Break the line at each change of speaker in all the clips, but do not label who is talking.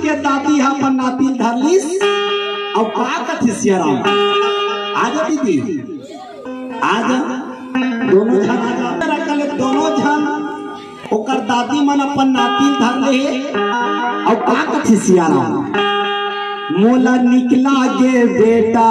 के दादी है अपन नाती धरलिस और का कथी सियाराम आजा दीदी। आजा। दोनों जन आजा। रखले दोनों जन, ओकर दादी मन अपन नाती धरले और का कथी सियाराम मोला निकला गे बेटा।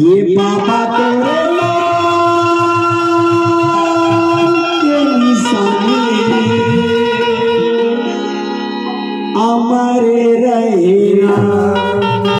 ये पापा तेरे हमारे रहना।